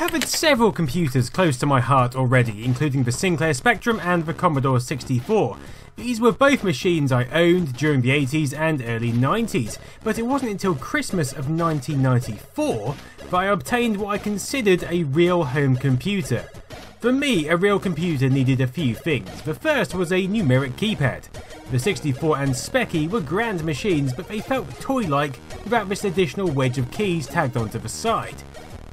covered several computers close to my heart already, including the Sinclair Spectrum and the Commodore 64. These were both machines I owned during the 80s and early 90s, but it wasn't until Christmas of 1994 that I obtained what I considered a real home computer. For me, a real computer needed a few things. The first was a numeric keypad. The 64 and Speccy were grand machines, but they felt toy-like without this additional wedge of keys tagged onto the side.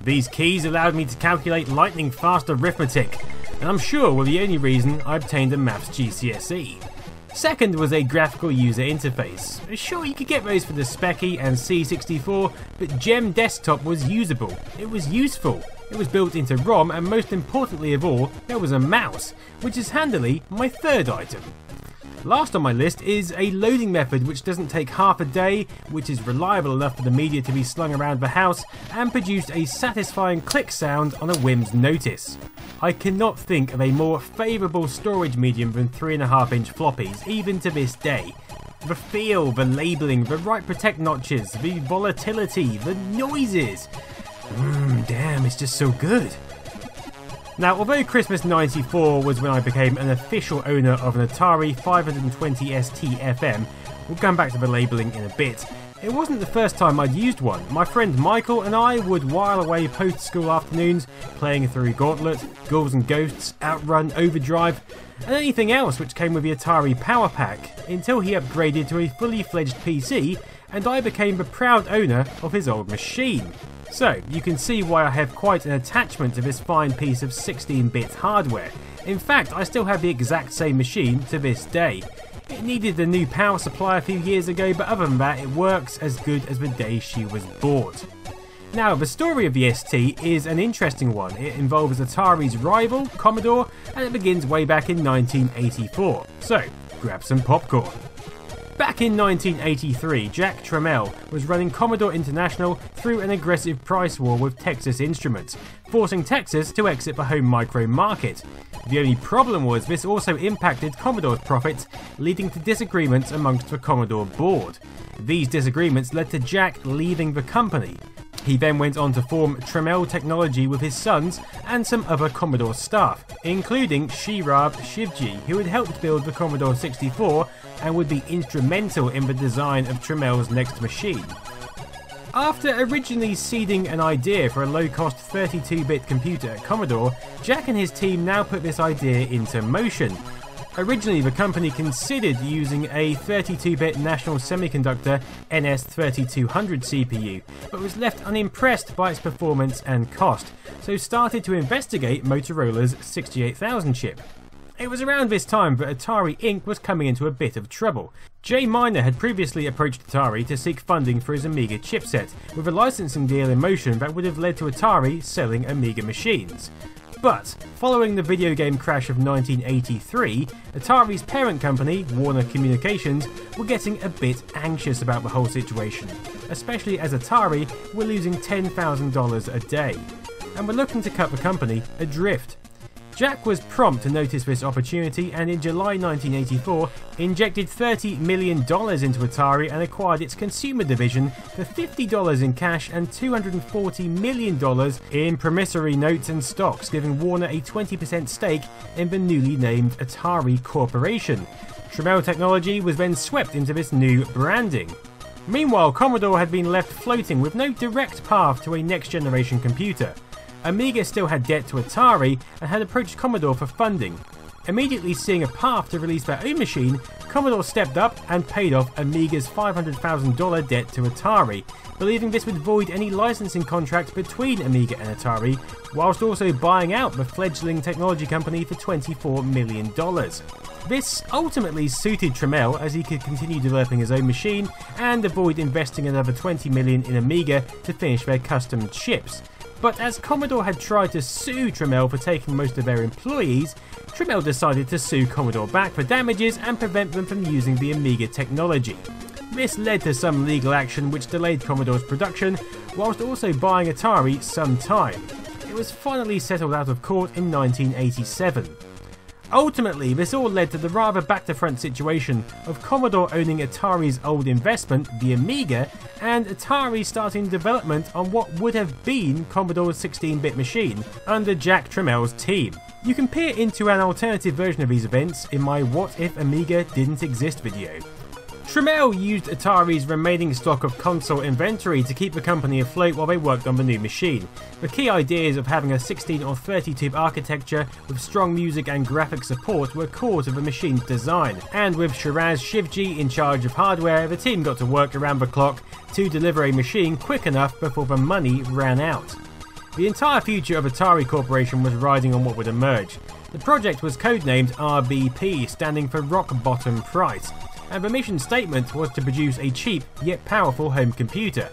These keys allowed me to calculate lightning fast arithmetic, and I'm sure were the only reason I obtained a Maths GCSE. Second was a graphical user interface. Sure, you could get those for the Speccy and C64, but Gem Desktop was usable. It was useful. It was built into ROM, and most importantly of all, there was a mouse, which is handily my third item. Last on my list is a loading method which doesn't take half a day, which is reliable enough for the media to be slung around the house, and produced a satisfying click sound on a whim's notice. I cannot think of a more favourable storage medium than 3.5 inch floppies, even to this day. The feel, the labelling, the write protect notches, the volatility, the noises. Mmm, damn, it's just so good. Now, although Christmas 94 was when I became an official owner of an Atari 520 ST FM, we'll come back to the labelling in a bit, it wasn't the first time I'd used one. My friend Michael and I would while away post school afternoons playing through Gauntlet, Ghouls and Ghosts, Outrun, Overdrive, and anything else which came with the Atari Power Pack until he upgraded to a fully fledged PC and I became the proud owner of his old machine. So, you can see why I have quite an attachment to this fine piece of 16-bit hardware. In fact, I still have the exact same machine to this day. It needed a new power supply a few years ago, but other than that, it works as good as the day she was bought. Now, the story of the ST is an interesting one. It involves Atari's rival, Commodore, and it begins way back in 1984. So, grab some popcorn. Back in 1983, Jack Tramiel was running Commodore International through an aggressive price war with Texas Instruments, forcing Texas to exit the home micro market. The only problem was this also impacted Commodore's profits, leading to disagreements amongst the Commodore board. These disagreements led to Jack leaving the company. He then went on to form Tramiel Technology with his sons and some other Commodore staff, including Shiraz Shivji, who had helped build the Commodore 64 and would be instrumental in the design of Tramiel's next machine. After originally seeding an idea for a low cost 32 bit computer at Commodore, Jack and his team now put this idea into motion, Originally, the company considered using a 32-bit National Semiconductor NS3200 CPU, but was left unimpressed by its performance and cost, so started to investigate Motorola's 68000 chip. It was around this time that Atari Inc. was coming into a bit of trouble. Jay Miner had previously approached Atari to seek funding for his Amiga chipset, with a licensing deal in motion that would have led to Atari selling Amiga machines. But, following the video game crash of 1983, Atari's parent company, Warner Communications, were getting a bit anxious about the whole situation, especially as Atari were losing $10,000 a day, and were looking to cut the company adrift. Jack was prompt to notice this opportunity and in July 1984 injected $30 million into Atari and acquired its consumer division for $50 in cash and $240 million in promissory notes and stocks, giving Warner a 20% stake in the newly named Atari Corporation. Tramiel Technology was then swept into this new branding. Meanwhile, Commodore had been left floating with no direct path to a next generation computer. Amiga still had debt to Atari and had approached Commodore for funding. Immediately seeing a path to release their own machine, Commodore stepped up and paid off Amiga's $500,000 debt to Atari, believing this would void any licensing contract between Amiga and Atari, whilst also buying out the fledgling technology company for $24 million. This ultimately suited Tramiel as he could continue developing his own machine and avoid investing another 20 million in Amiga to finish their custom chips. But as Commodore had tried to sue Tramiel for taking most of their employees, Tramiel decided to sue Commodore back for damages and prevent them from using the Amiga technology. This led to some legal action which delayed Commodore's production, whilst also buying Atari some time. It was finally settled out of court in 1987. Ultimately, this all led to the rather back to front situation of Commodore owning Atari's old investment, the Amiga, and Atari starting development on what would have been Commodore's 16 bit machine under Jack Tramiel's team. You can peer into an alternative version of these events in my What If Amiga Didn't Exist video. Tramiel used Atari's remaining stock of console inventory to keep the company afloat while they worked on the new machine. The key ideas of having a 16 or 32 bit architecture with strong music and graphic support were core to the machine's design, and with Shiraz Shivji in charge of hardware, the team got to work around the clock to deliver a machine quick enough before the money ran out. The entire future of Atari Corporation was riding on what would emerge. The project was codenamed RBP, standing for Rock Bottom Price, and the mission statement was to produce a cheap yet powerful home computer.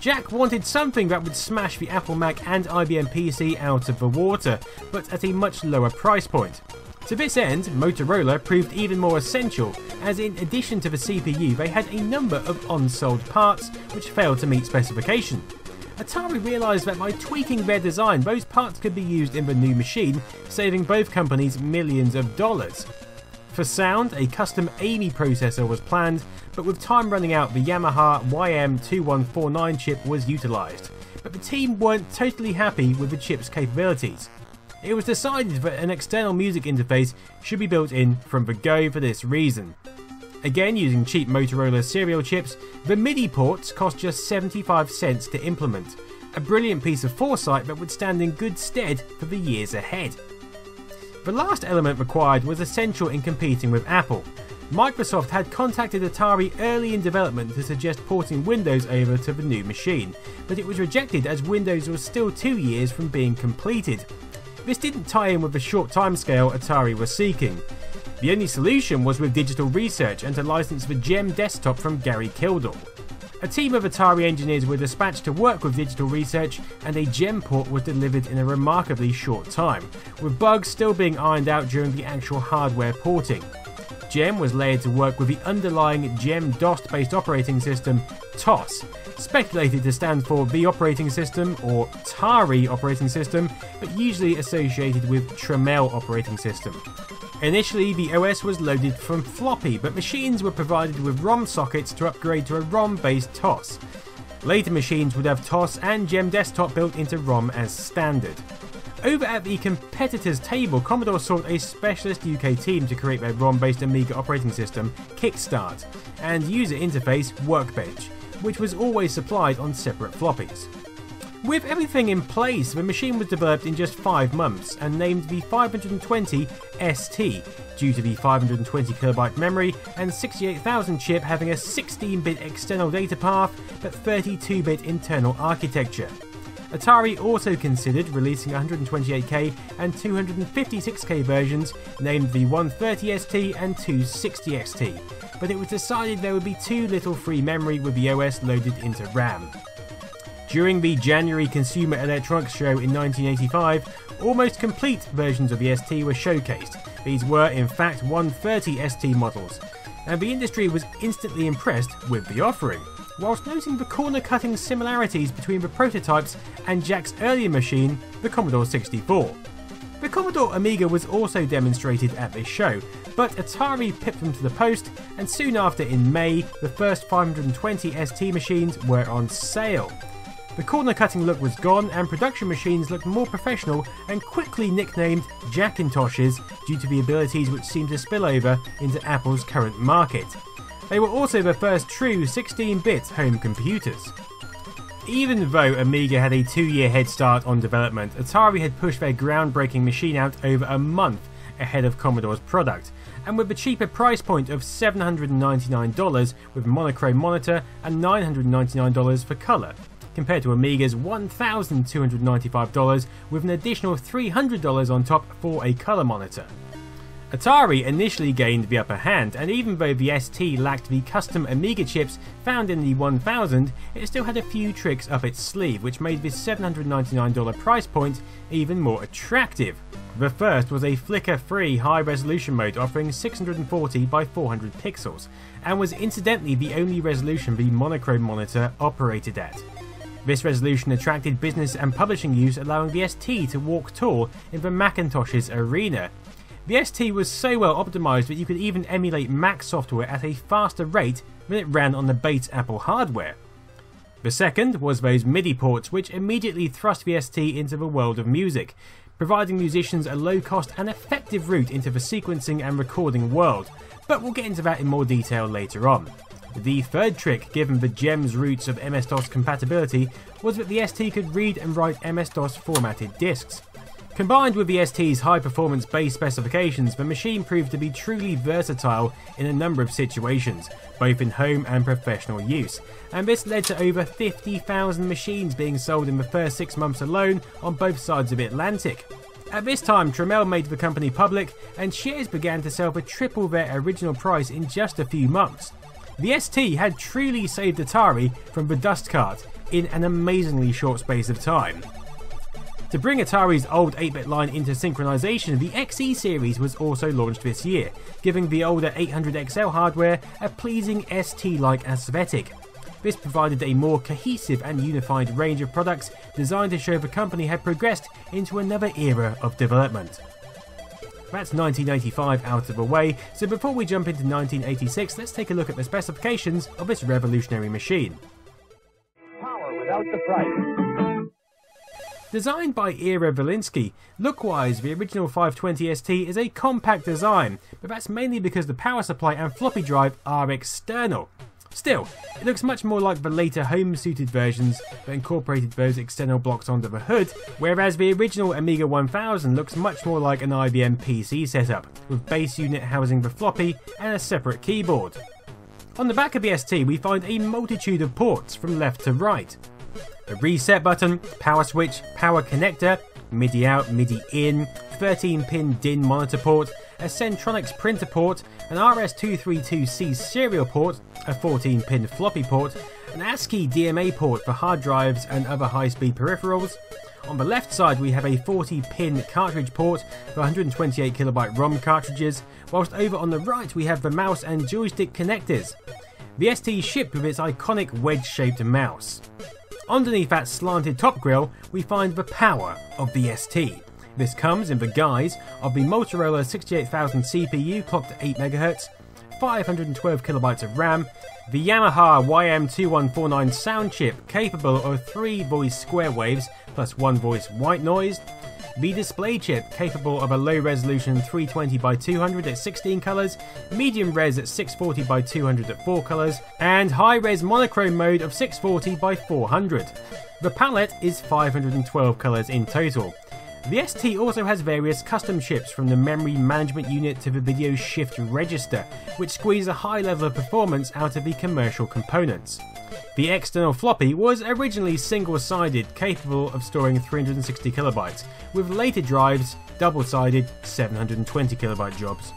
Jack wanted something that would smash the Apple Mac and IBM PC out of the water, but at a much lower price point. To this end, Motorola proved even more essential, as in addition to the CPU, they had a number of unsold parts which failed to meet specification. Atari realised that by tweaking their design, those parts could be used in the new machine, saving both companies millions of dollars. For sound, a custom AMI processor was planned, but with time running out, the Yamaha YM2149 chip was utilised. But the team weren't totally happy with the chip's capabilities. It was decided that an external music interface should be built in from the go for this reason. Again, using cheap Motorola serial chips, the MIDI ports cost just 75 cents to implement, a brilliant piece of foresight that would stand in good stead for the years ahead. The last element required was essential in competing with Apple. Microsoft had contacted Atari early in development to suggest porting Windows over to the new machine, but it was rejected as Windows was still two years from being completed. This didn't tie in with the short timescale Atari was seeking. The only solution was with digital research and to license the GEM desktop from Gary Kildall. A team of Atari engineers were dispatched to work with digital research, and a GEM port was delivered in a remarkably short time, with bugs still being ironed out during the actual hardware porting. GEM was layered to work with the underlying GEM DOS based operating system, TOS, speculated to stand for the operating system or TARI operating system, but usually associated with Tramiel operating system. Initially, the OS was loaded from floppy, but machines were provided with ROM sockets to upgrade to a ROM based TOS. Later machines would have TOS and GEM Desktop built into ROM as standard. Over at the competitors table, Commodore sought a specialist UK team to create their ROM based Amiga operating system, Kickstart, and user interface, Workbench, which was always supplied on separate floppies. With everything in place, the machine was developed in just 5 months and named the 520 ST, due to the 520KB memory and 68000 chip having a 16-bit external data path but 32-bit internal architecture. Atari also considered releasing 128K and 256K versions named the 130ST and 260ST, but it was decided there would be too little free memory with the OS loaded into RAM. During the January Consumer Electronics Show in 1985, almost complete versions of the ST were showcased. These were, in fact, 130 ST models, and the industry was instantly impressed with the offering, whilst noting the corner cutting similarities between the prototypes and Jack's earlier machine, the Commodore 64. The Commodore Amiga was also demonstrated at this show, but Atari pipped them to the post, and soon after in May, the first 520 ST machines were on sale. The corner cutting look was gone, and production machines looked more professional and quickly nicknamed Jackintoshes due to the abilities which seemed to spill over into Apple's current market. They were also the first true 16 bit home computers. Even though Amiga had a two year head start on development, Atari had pushed their groundbreaking machine out over a month ahead of Commodore's product, and with the cheaper price point of $799 with monochrome monitor and $999 for colour compared to Amiga's $1,295 with an additional $300 on top for a colour monitor. Atari initially gained the upper hand, and even though the ST lacked the custom Amiga chips found in the 1000, it still had a few tricks up its sleeve, which made this $799 price point even more attractive. The first was a flicker free high resolution mode offering 640 by 400 pixels, and was incidentally the only resolution the monochrome monitor operated at. This resolution attracted business and publishing use, allowing the ST to walk tall in the Macintosh's arena. The ST was so well optimised that you could even emulate Mac software at a faster rate than it ran on the base Apple hardware. The second was those MIDI ports which immediately thrust the ST into the world of music, providing musicians a low cost and effective route into the sequencing and recording world, but we'll get into that in more detail later on. The third trick, given the GEM's roots of MS-DOS compatibility, was that the ST could read and write MS-DOS formatted disks. Combined with the ST's high performance base specifications, the machine proved to be truly versatile in a number of situations, both in home and professional use, and this led to over 50,000 machines being sold in the first six months alone on both sides of the Atlantic. At this time, Tramiel made the company public, and shares began to sell for triple their original price in just a few months. The ST had truly saved Atari from the dust cart in an amazingly short space of time. To bring Atari's old 8-bit line into synchronization, the XE series was also launched this year, giving the older 800XL hardware a pleasing ST-like aesthetic. This provided a more cohesive and unified range of products designed to show the company had progressed into another era of development. That's 1985 out of the way, so before we jump into 1986, let's take a look at the specifications of this revolutionary machine. Power without the price. Designed by Ira Velinsky, look-wise the original 520 ST is a compact design, but that's mainly because the power supply and floppy drive are external. Still, it looks much more like the later home-suited versions that incorporated those external blocks onto the hood, whereas the original Amiga 1000 looks much more like an IBM PC setup, with base unit housing the floppy and a separate keyboard. On the back of the ST we find a multitude of ports from left to right, a reset button, power switch, power connector, MIDI out, MIDI in, 13 pin DIN monitor port, a Centronics printer port, an RS232C serial port, a 14 pin floppy port, an ACSI DMA port for hard drives and other high speed peripherals. On the left side we have a 40 pin cartridge port for 128KB ROM cartridges, whilst over on the right we have the mouse and joystick connectors. The ST shipped with its iconic wedge shaped mouse. Underneath that slanted top grille, we find the power of the ST. This comes in the guise of the Motorola 68000 CPU clocked at 8MHz, 512KB of RAM, the Yamaha YM2149 sound chip capable of 3 voice square waves plus 1 voice white noise, the display chip, capable of a low resolution 320 by 200 at 16 colours, medium res at 640 by 200 at 4 colours, and high res monochrome mode of 640 by 400. The palette is 512 colours in total. The ST also has various custom chips from the memory management unit to the video shift register, which squeeze a high level of performance out of the commercial components. The external floppy was originally single-sided, capable of storing 360 kilobytes, with later drives double-sided 720 kilobyte jobs.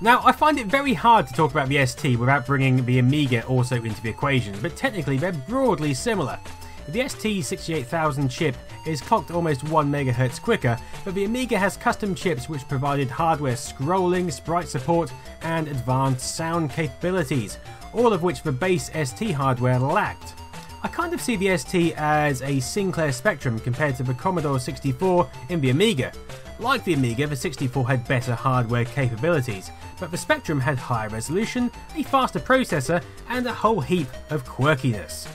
Now, I find it very hard to talk about the ST without bringing the Amiga also into the equation, but technically they're broadly similar. The ST68000 chip is clocked almost 1 MHz quicker, but the Amiga has custom chips which provided hardware scrolling, sprite support, and advanced sound capabilities, all of which the base ST hardware lacked. I kind of see the ST as a Sinclair Spectrum compared to the Commodore 64 in the Amiga. Like the Amiga, the 64 had better hardware capabilities, but the Spectrum had higher resolution, a faster processor, and a whole heap of quirkiness.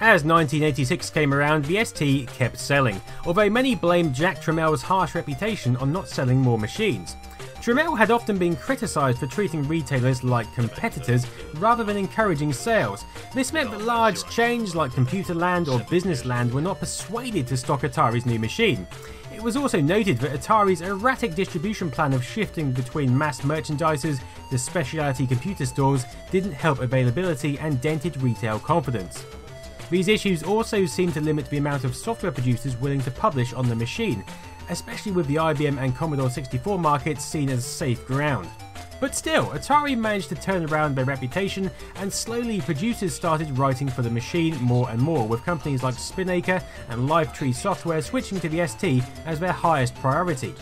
As 1986 came around, the ST kept selling, although many blamed Jack Tramiel's harsh reputation on not selling more machines. Tramiel had often been criticised for treating retailers like competitors rather than encouraging sales. This meant that large chains like Computerland or Businessland were not persuaded to stock Atari's new machine. It was also noted that Atari's erratic distribution plan of shifting between mass merchandisers to specialty computer stores didn't help availability and dented retail confidence. These issues also seem to limit the amount of software producers willing to publish on the machine, especially with the IBM and Commodore 64 markets seen as safe ground. But still, Atari managed to turn around their reputation, and slowly producers started writing for the machine more and more, with companies like Spinnaker and Lifetree Software switching to the ST as their highest priority.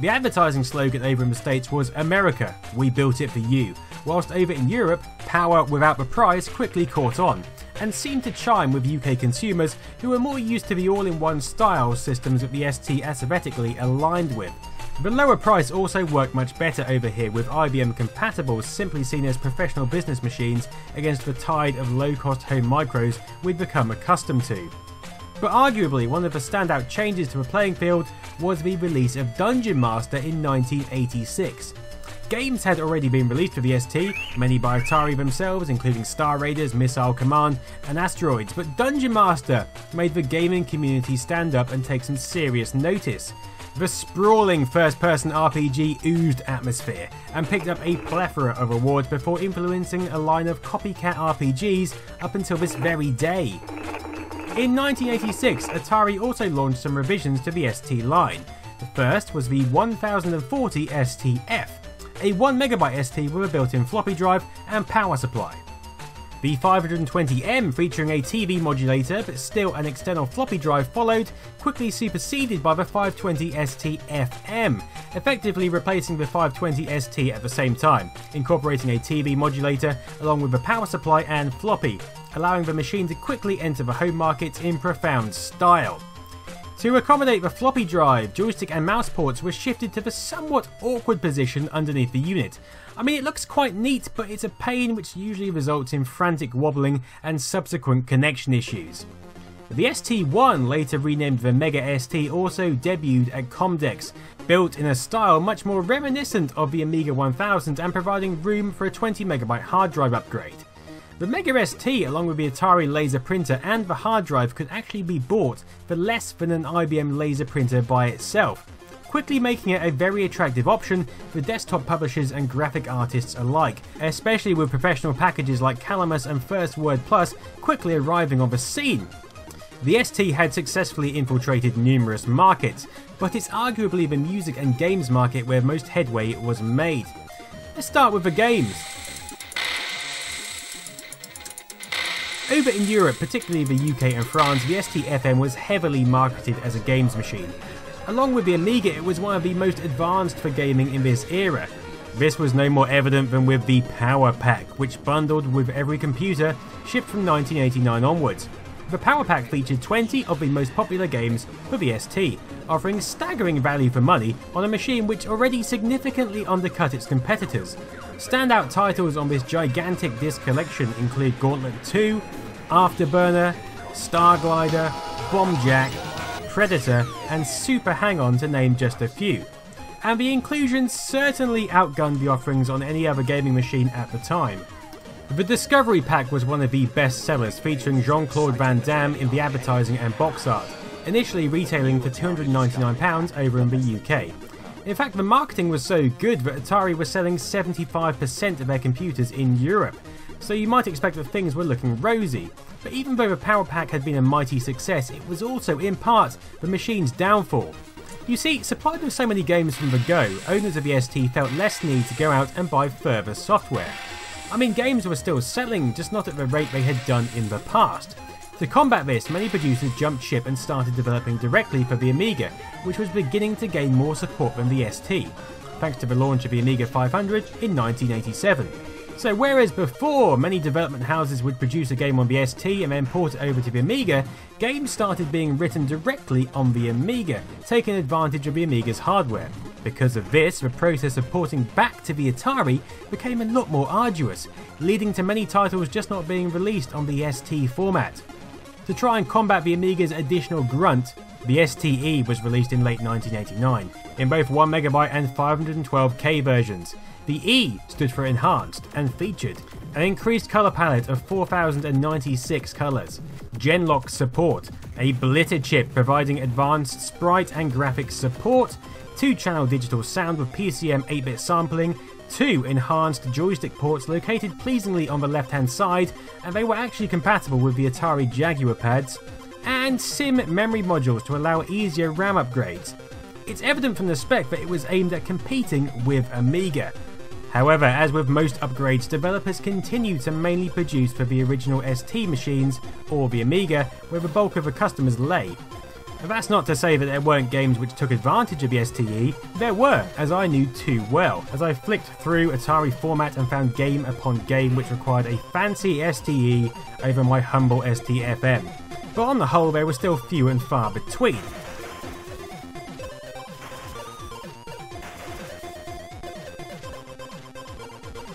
The advertising slogan over in the States was America, we built it for you, whilst over in Europe, power without the price quickly caught on, and seemed to chime with UK consumers who were more used to the all-in-one style systems that the ST aesthetically aligned with. The lower price also worked much better over here with IBM compatibles simply seen as professional business machines against the tide of low-cost home micros we'd become accustomed to. But arguably one of the standout changes to the playing field was the release of Dungeon Master in 1986. Games had already been released for the ST, many by Atari themselves, including Star Raiders, Missile Command, and Asteroids, but Dungeon Master made the gaming community stand up and take some serious notice. The sprawling first person RPG oozed atmosphere and picked up a plethora of awards before influencing a line of copycat RPGs up until this very day. In 1986, Atari also launched some revisions to the ST line. The first was the 1040 STF, a 1MB ST with a built-in floppy drive and power supply. The 520M featuring a TV modulator but still an external floppy drive followed, quickly superseded by the 520 ST-FM, effectively replacing the 520 ST at the same time, incorporating a TV modulator along with a power supply and floppy, allowing the machine to quickly enter the home market in profound style. To accommodate the floppy drive, joystick and mouse ports were shifted to the somewhat awkward position underneath the unit. I mean, it looks quite neat, but it's a pain which usually results in frantic wobbling and subsequent connection issues. The ST-1, later renamed the Mega ST, also debuted at Comdex, built in a style much more reminiscent of the Amiga 1000 and providing room for a 20MB hard drive upgrade. The Mega ST, along with the Atari laser printer and the hard drive, could actually be bought for less than an IBM laser printer by itself, quickly making it a very attractive option for desktop publishers and graphic artists alike, especially with professional packages like Calamus and First Word Plus quickly arriving on the scene. The ST had successfully infiltrated numerous markets, but it's arguably the music and games market where most headway was made. Let's start with the games. Over in Europe, particularly the UK and France, the ST-FM was heavily marketed as a games machine. Along with the Amiga, it was one of the most advanced for gaming in this era. This was no more evident than with the Power Pack, which bundled with every computer shipped from 1989 onwards. The Power Pack featured 20 of the most popular games for the ST, offering staggering value for money on a machine which already significantly undercut its competitors. Standout titles on this gigantic disc collection include Gauntlet 2, Afterburner, Starglider, Bomb Jack, Predator, and Super Hang On to name just a few. And the inclusion certainly outgunned the offerings on any other gaming machine at the time. The Discovery Pack was one of the best sellers, featuring Jean Claude Van Damme in the advertising and box art, initially retailing for £299 over in the UK. In fact, the marketing was so good that Atari was selling 75% of their computers in Europe, so you might expect that things were looking rosy. But even though the Power Pack had been a mighty success, it was also, in part, the machine's downfall. You see, supplied with so many games from the go, owners of the ST felt less need to go out and buy further software. I mean, games were still selling, just not at the rate they had done in the past. To combat this, many producers jumped ship and started developing directly for the Amiga, which was beginning to gain more support than the ST, thanks to the launch of the Amiga 500 in 1987. So whereas before many development houses would produce a game on the ST and then port it over to the Amiga, games started being written directly on the Amiga, taking advantage of the Amiga's hardware. Because of this, the process of porting back to the Atari became a lot more arduous, leading to many titles just not being released on the ST format. To try and combat the Amiga's additional grunt, the STE was released in late 1989, in both 1MB and 512K versions. The E stood for enhanced and featured an increased colour palette of 4096 colours, Genlock support, a blitter chip providing advanced sprite and graphics support, 2-channel digital sound with PCM 8-bit sampling, two enhanced joystick ports located pleasingly on the left hand side, and they were actually compatible with the Atari Jaguar pads, and SIMM memory modules to allow easier RAM upgrades. It's evident from the spec that it was aimed at competing with Amiga. However, as with most upgrades, developers continue to mainly produce for the original ST machines or the Amiga, where the bulk of the customers lay, but that's not to say that there weren't games which took advantage of the STE, there were, as I knew too well, as I flicked through Atari format and found game upon game which required a fancy STE over my humble ST-FM but on the whole they were still few and far between.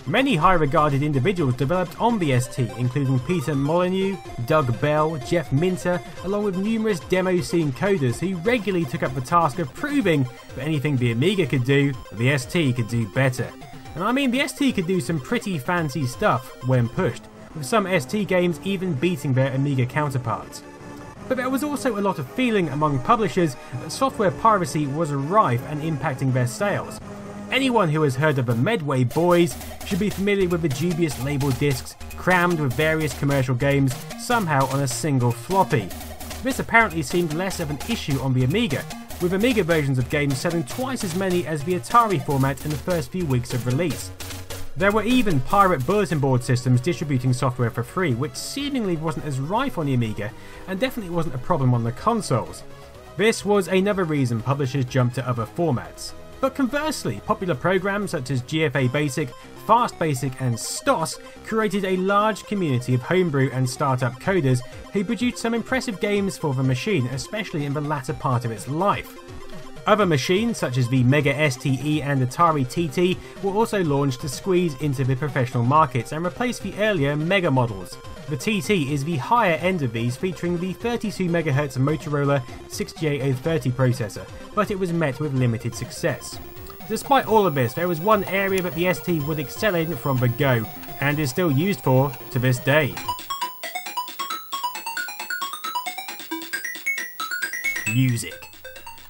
Many high regarded individuals developed on the ST, including Peter Molyneux, Doug Bell, Jeff Minter, along with numerous demo scene coders who regularly took up the task of proving that anything the Amiga could do, the ST could do better. And I mean, the ST could do some pretty fancy stuff when pushed, with some ST games even beating their Amiga counterparts. But there was also a lot of feeling among publishers that software piracy was rife and impacting their sales. Anyone who has heard of the Medway Boys should be familiar with the dubious label discs crammed with various commercial games somehow on a single floppy. This apparently seemed less of an issue on the Amiga, with Amiga versions of games selling twice as many as the Atari format in the first few weeks of release. There were even pirate bulletin board systems distributing software for free, which seemingly wasn't as rife on the Amiga and definitely wasn't a problem on the consoles. This was another reason publishers jumped to other formats. But conversely, popular programs such as GFA Basic, Fast Basic, and STOS created a large community of homebrew and startup coders who produced some impressive games for the machine, especially in the latter part of its life. Other machines, such as the Mega STE and Atari TT, were also launched to squeeze into the professional markets and replace the earlier Mega models. The TT is the higher end of these, featuring the 32MHz Motorola 68030 processor, but it was met with limited success. Despite all of this, there was one area that the ST would excel in from the go, and is still used for to this day. Music.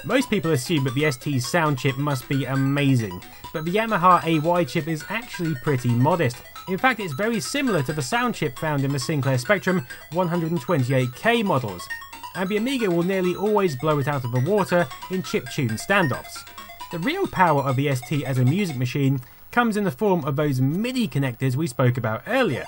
Most people assume that the ST's sound chip must be amazing, but the Yamaha AY chip is actually pretty modest. In fact, it's very similar to the sound chip found in the Sinclair Spectrum 128K models, and the Amiga will nearly always blow it out of the water in chip-tune standoffs. The real power of the ST as a music machine comes in the form of those MIDI connectors we spoke about earlier.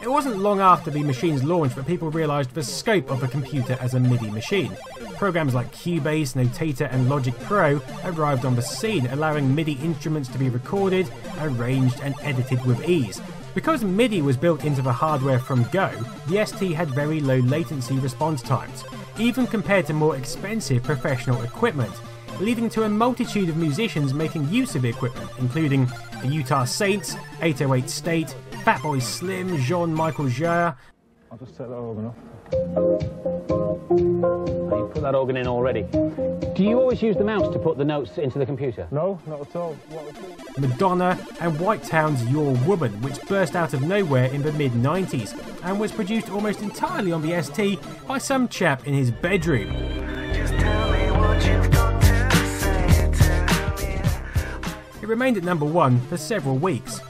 It wasn't long after the machine's launch that people realised the scope of a computer as a MIDI machine. Programs like Cubase, Notator, and Logic Pro arrived on the scene, allowing MIDI instruments to be recorded, arranged, and edited with ease. Because MIDI was built into the hardware from Go, the ST had very low latency response times, even compared to more expensive professional equipment, leading to a multitude of musicians making use of the equipment, including the Utah Saints, 808 State, Fatboy Slim, Jean Michel Jarre. I'll just set that organ off. You put that organ in already. Do you always use the mouse to put the notes into the computer? No, not at all. What Madonna, and White Town's Your Woman, which burst out of nowhere in the mid 90s and was produced almost entirely on the ST by some chap in his bedroom. It remained at number one for several weeks.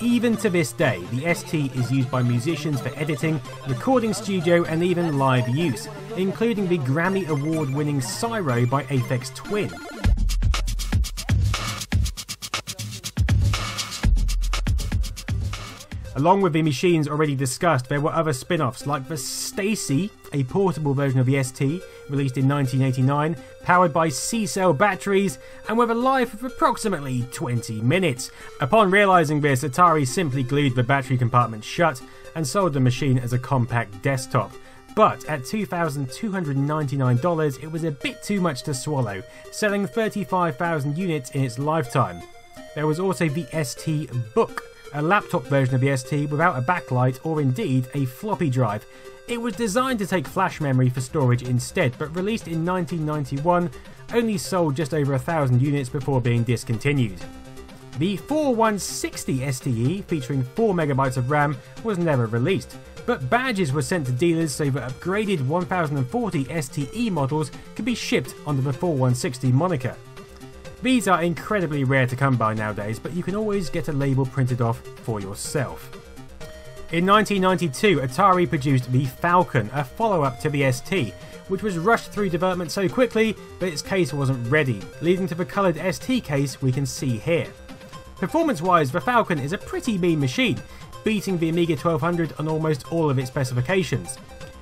Even to this day, the ST is used by musicians for editing, recording studio, and even live use, including the Grammy Award winning Syro by Aphex Twin. Along with the machines already discussed, there were other spin offs like the Stacy, a portable version of the ST, released in 1989, powered by C cell batteries, and with a life of approximately 20 minutes. Upon realizing this, Atari simply glued the battery compartment shut and sold the machine as a compact desktop. But at $2,299, it was a bit too much to swallow, selling 35,000 units in its lifetime. There was also the ST Book, a laptop version of the ST without a backlight or indeed a floppy drive. It was designed to take flash memory for storage instead, but released in 1991, only sold just over a thousand units before being discontinued. The 4160 STE, featuring 4MB of RAM, was never released, but badges were sent to dealers so that upgraded 1040 STE models could be shipped under the 4160 moniker. These are incredibly rare to come by nowadays, but you can always get a label printed off for yourself. In 1992, Atari produced the Falcon, a follow up to the ST, which was rushed through development so quickly that its case wasn't ready, leading to the coloured ST case we can see here. Performance wise, the Falcon is a pretty mean machine, beating the Amiga 1200 on almost all of its specifications.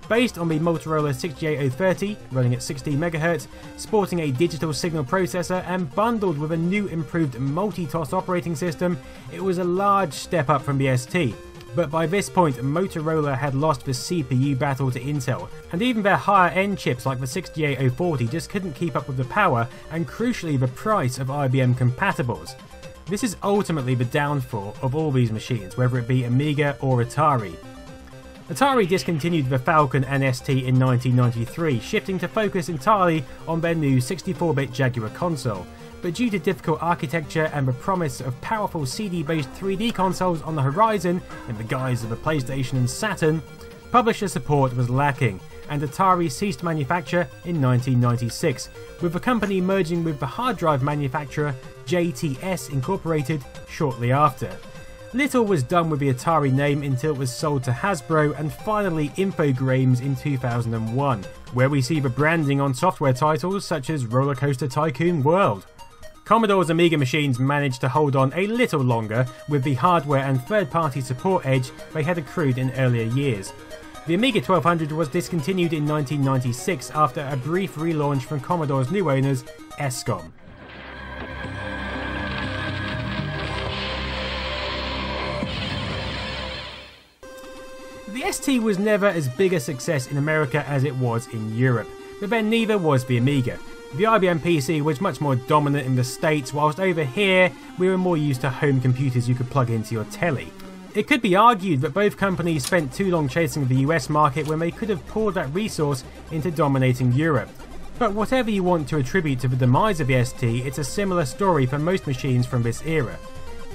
Based on the Motorola 68030, running at 16MHz, sporting a digital signal processor, and bundled with a new improved multi-TOS operating system, it was a large step up from the ST. But by this point, Motorola had lost the CPU battle to Intel, and even their higher end chips like the 68040 just couldn't keep up with the power and crucially the price of IBM compatibles. This is ultimately the downfall of all these machines, whether it be Amiga or Atari. Atari discontinued the Falcon NST in 1993, shifting to focus entirely on their new 64 bit Jaguar console. But due to difficult architecture and the promise of powerful CD based 3D consoles on the horizon in the guise of the PlayStation and Saturn, publisher support was lacking, and Atari ceased manufacture in 1996, with the company merging with the hard drive manufacturer JTS Incorporated shortly after. Little was done with the Atari name until it was sold to Hasbro and finally Infogrames in 2001, where we see the branding on software titles such as Roller Coaster Tycoon World. Commodore's Amiga machines managed to hold on a little longer with the hardware and third party support edge they had accrued in earlier years. The Amiga 1200 was discontinued in 1996 after a brief relaunch from Commodore's new owners, Escom. The ST was never as big a success in America as it was in Europe, but then neither was the Amiga. The IBM PC was much more dominant in the States, whilst over here we were more used to home computers you could plug into your telly. It could be argued that both companies spent too long chasing the US market when they could have poured that resource into dominating Europe. But whatever you want to attribute to the demise of the ST, it's a similar story for most machines from this era.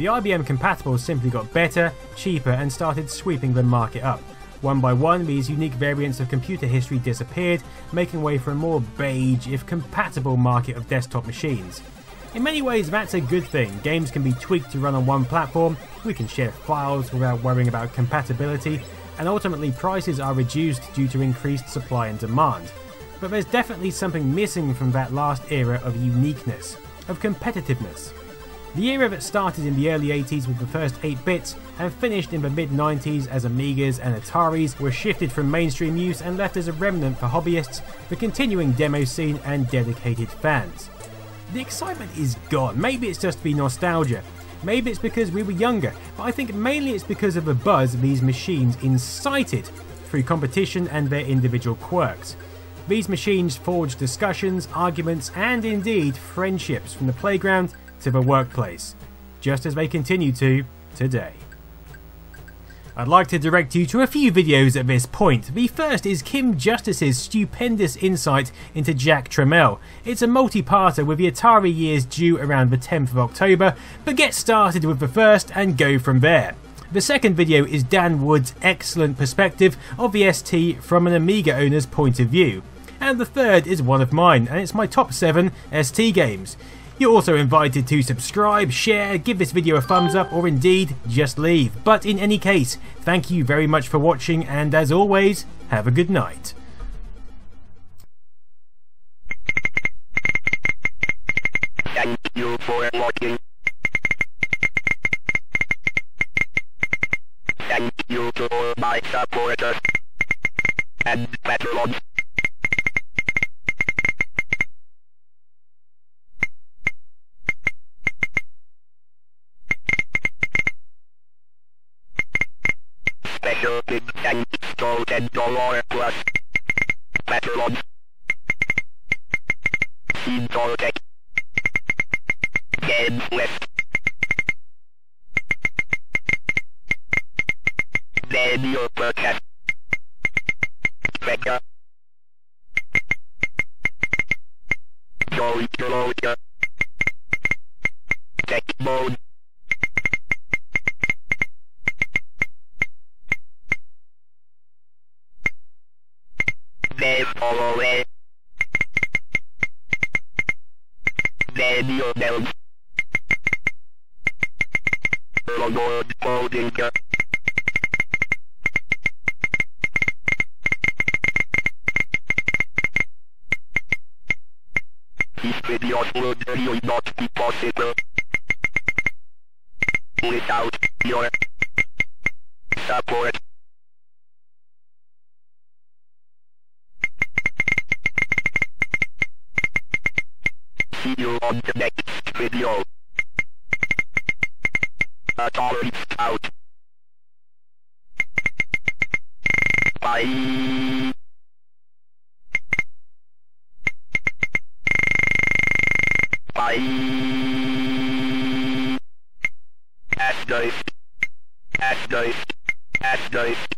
The IBM compatibles simply got better, cheaper, and started sweeping the market up. One by one, these unique variants of computer history disappeared, making way for a more beige, if compatible, market of desktop machines. In many ways, that's a good thing. Games can be tweaked to run on one platform, we can share files without worrying about compatibility, and ultimately prices are reduced due to increased supply and demand. But there's definitely something missing from that last era of uniqueness, of competitiveness. The era that started in the early 80s with the first 8 bits and finished in the mid 90s as Amigas and Ataris were shifted from mainstream use and left as a remnant for hobbyists, the continuing demo scene, and dedicated fans. The excitement is gone. Maybe it's just the nostalgia. Maybe it's because we were younger, but I think mainly it's because of the buzz these machines incited through competition and their individual quirks. These machines forged discussions, arguments, and indeed friendships from the playground to the workplace, just as they continue to today. I'd like to direct you to a few videos at this point. The first is Kim Justice's stupendous insight into Jack Tramiel. It's a multi-parter with the Atari years due around the 10th of October, but get started with the first and go from there. The second video is Dan Wood's excellent perspective of the ST from an Amiga owner's point of view. And the third is one of mine, and it's my top 7 ST games. You're also invited to subscribe, share, give this video a thumbs up, or indeed, just leave. But in any case, thank you very much for watching, and as always, have a good night. Thank you for watching. Thank you to all my supporters and patrons. Thanks to ten dollar plus patrons. Team Toltec. Game West. Daniel Burkett. Becca. Joey Kilometer. Tech Mode. Daniel Bell. Lord Bodinka. This video would really not be possible without your support. See you on the next video. Atari out. Bye. Bye. At night. At.